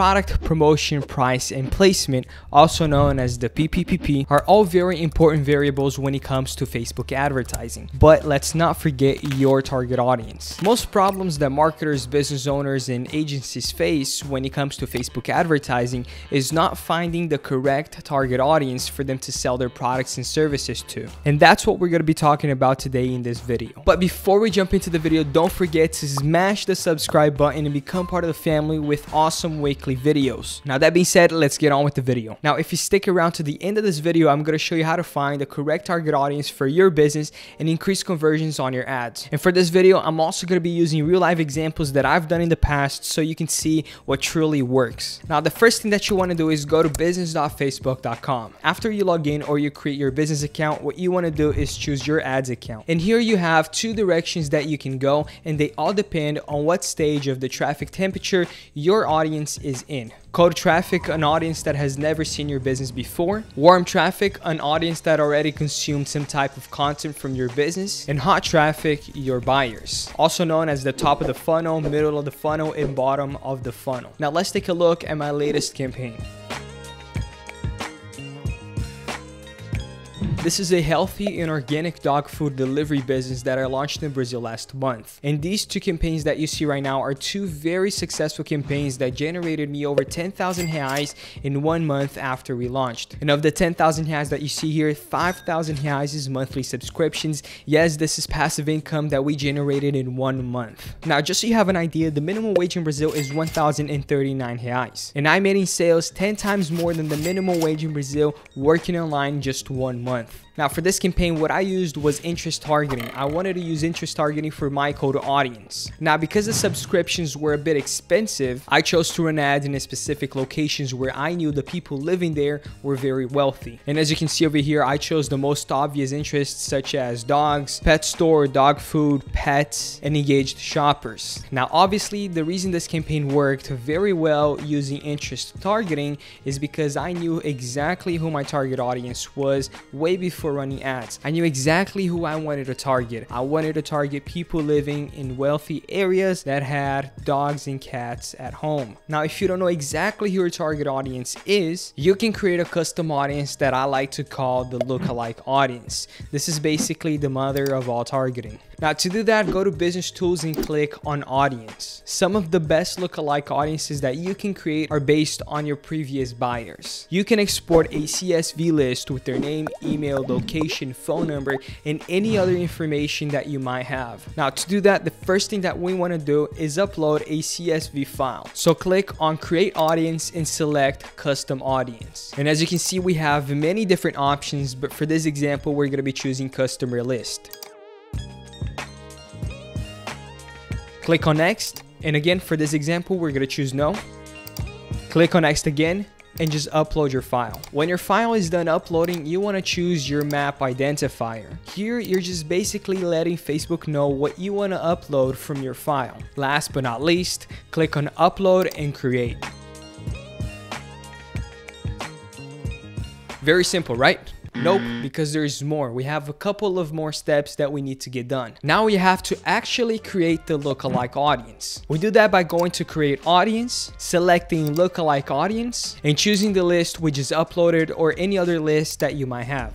product, promotion, price, and placement, also known as the PPPP, are all very important variables when it comes to Facebook advertising. But let's not forget your target audience. Most problems that marketers, business owners, and agencies face when it comes to Facebook advertising is not finding the correct target audience for them to sell their products and services to. And that's what we're going to be talking about today in this video. But before we jump into the video, don't forget to smash the subscribe button and become part of the family with awesome weekly videos. Now that being said, let's get on with the video. Now if you stick around to the end of this video, I'm going to show you how to find the correct target audience for your business and increase conversions on your ads. And for this video, I'm also going to be using real life examples that I've done in the past so you can see what truly works. Now the first thing that you want to do is go to business.facebook.com. After you log in or you create your business account, what you want to do is choose your ads account. And here you have two directions that you can go and they all depend on what stage of the traffic temperature your audience is in. Cold traffic, an audience that has never seen your business before. Warm traffic, an audience that already consumed some type of content from your business. And hot traffic, your buyers. Also known as the top of the funnel, middle of the funnel, and bottom of the funnel. Now let's take a look at my latest campaign. This is a healthy and organic dog food delivery business that I launched in Brazil last month. And these two campaigns that you see right now are two very successful campaigns that generated me over 10,000 reais in one month after we launched. And of the 10,000 reais that you see here, 5,000 reais is monthly subscriptions. Yes, this is passive income that we generated in one month. Now, just so you have an idea, the minimum wage in Brazil is 1,039 reais. And I made in sales 10 times more than the minimum wage in Brazil working online just one month. Now for this campaign, what I used was interest targeting. I wanted to use interest targeting for my cold audience. Now because the subscriptions were a bit expensive, I chose to run ads in specific locations where I knew the people living there were very wealthy. And as you can see over here, I chose the most obvious interests such as dogs, pet store, dog food, pets, and engaged shoppers. Now obviously the reason this campaign worked very well using interest targeting is because I knew exactly who my target audience was way before running ads. I knew exactly who I wanted to target. I wanted to target people living in wealthy areas that had dogs and cats at home. Now, if you don't know exactly who your target audience is, you can create a custom audience that I like to call the lookalike audience. This is basically the mother of all targeting. Now to do that, go to business tools and click on audience. Some of the best lookalike audiences that you can create are based on your previous buyers. You can export a CSV list with their name, email, location, phone number, and any other information that you might have. Now to do that, the first thing that we want to do is upload a CSV file. So click on create audience and select custom audience. And as you can see, we have many different options, but for this example, we're going to be choosing customer list. Click on next. And again, for this example, we're going to choose no. Click on next again and just upload your file. When your file is done uploading, you want to choose your map identifier. Here, you're just basically letting Facebook know what you want to upload from your file. Last but not least, click on upload and create. Very simple, right? Nope, mm. because there's more. We have a couple of more steps that we need to get done. Now we have to actually create the lookalike audience. We do that by going to create audience, selecting lookalike audience, and choosing the list which is uploaded or any other list that you might have.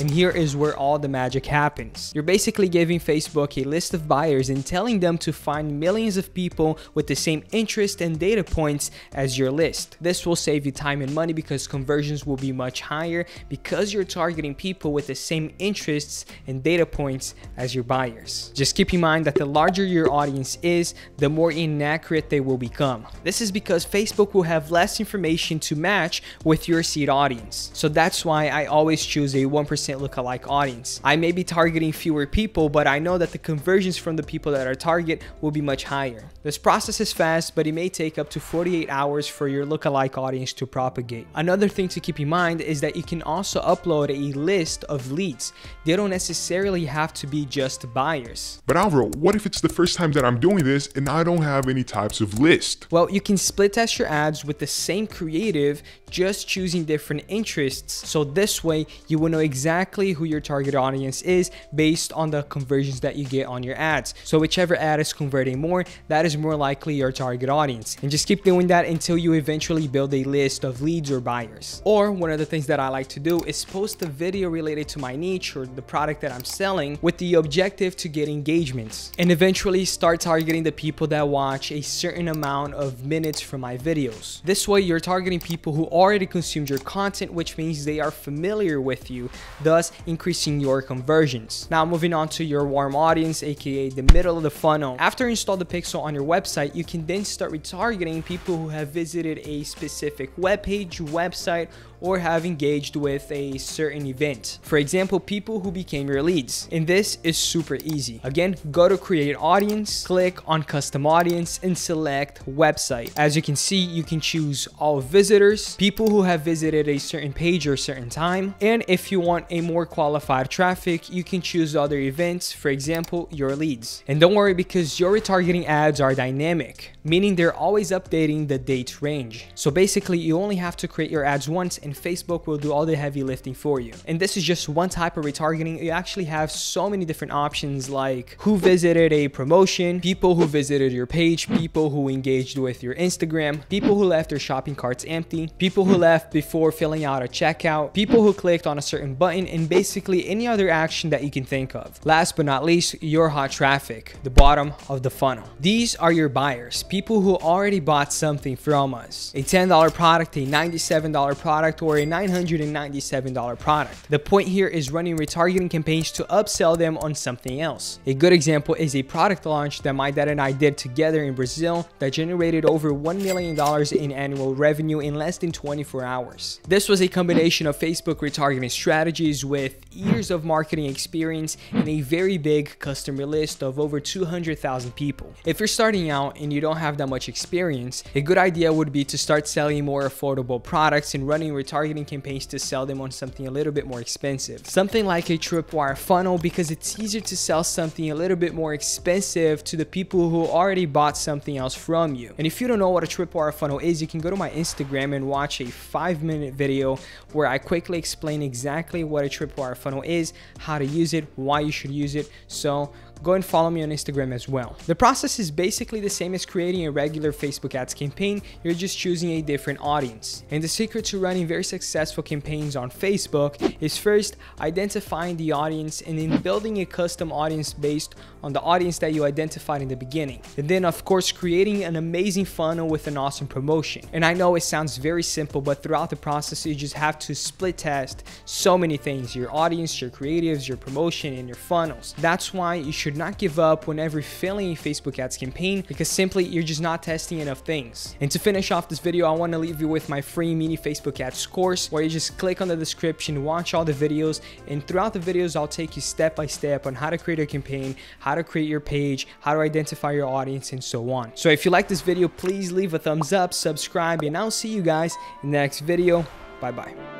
And here is where all the magic happens. You're basically giving Facebook a list of buyers and telling them to find millions of people with the same interest and data points as your list. This will save you time and money because conversions will be much higher because you're targeting people with the same interests and data points as your buyers. Just keep in mind that the larger your audience is, the more inaccurate they will become. This is because Facebook will have less information to match with your seed audience. So that's why I always choose a 1% lookalike audience. I may be targeting fewer people, but I know that the conversions from the people that are target will be much higher. This process is fast, but it may take up to 48 hours for your lookalike audience to propagate. Another thing to keep in mind is that you can also upload a list of leads. They don't necessarily have to be just buyers. But Alvaro, what if it's the first time that I'm doing this and I don't have any types of list? Well, you can split test your ads with the same creative, just choosing different interests. So this way you will know exactly exactly who your target audience is based on the conversions that you get on your ads. So whichever ad is converting more, that is more likely your target audience. And just keep doing that until you eventually build a list of leads or buyers. Or one of the things that I like to do is post a video related to my niche or the product that I'm selling with the objective to get engagements and eventually start targeting the people that watch a certain amount of minutes from my videos. This way you're targeting people who already consumed your content, which means they are familiar with you, thus increasing your conversions. Now moving on to your warm audience, aka the middle of the funnel. After you install the pixel on your website, you can then start retargeting people who have visited a specific web page, website, or have engaged with a certain event. For example, people who became your leads. And this is super easy. Again, go to create audience, click on custom audience and select website. As you can see, you can choose all visitors, people who have visited a certain page or certain time. And if you want a more qualified traffic, you can choose other events, for example, your leads. And don't worry because your retargeting ads are dynamic, meaning they're always updating the date range. So basically, you only have to create your ads once and Facebook will do all the heavy lifting for you. And this is just one type of retargeting. You actually have so many different options like who visited a promotion, people who visited your page, people who engaged with your Instagram, people who left their shopping carts empty, people who left before filling out a checkout, people who clicked on a certain button, and basically any other action that you can think of. Last but not least, your hot traffic, the bottom of the funnel. These are your buyers, people who already bought something from us. A $10 product, a $97 product, or a $997 product. The point here is running retargeting campaigns to upsell them on something else. A good example is a product launch that my dad and I did together in Brazil that generated over $1 million in annual revenue in less than 24 hours. This was a combination of Facebook retargeting strategies with years of marketing experience and a very big customer list of over 200,000 people. If you're starting out and you don't have that much experience, a good idea would be to start selling more affordable products and running retargeting campaigns to sell them on something a little bit more expensive. Something like a tripwire funnel because it's easier to sell something a little bit more expensive to the people who already bought something else from you. And if you don't know what a tripwire funnel is, you can go to my Instagram and watch a five minute video where I quickly explain exactly what a tripwire funnel is, how to use it, why you should use it. So go and follow me on Instagram as well. The process is basically the same as creating a regular Facebook ads campaign, you're just choosing a different audience. And the secret to running very successful campaigns on Facebook is first identifying the audience and then building a custom audience based on the audience that you identified in the beginning. And then of course creating an amazing funnel with an awesome promotion. And I know it sounds very simple, but throughout the process you just have to split test so many things, your audience, your creatives, your promotion, and your funnels. That's why you should not give up whenever filling a Facebook ads campaign because simply you're just not testing enough things. And to finish off this video, I want to leave you with my free mini Facebook ads course where you just click on the description, watch all the videos, and throughout the videos, I'll take you step by step on how to create a campaign, how to create your page, how to identify your audience, and so on. So if you like this video, please leave a thumbs up, subscribe, and I'll see you guys in the next video. Bye bye.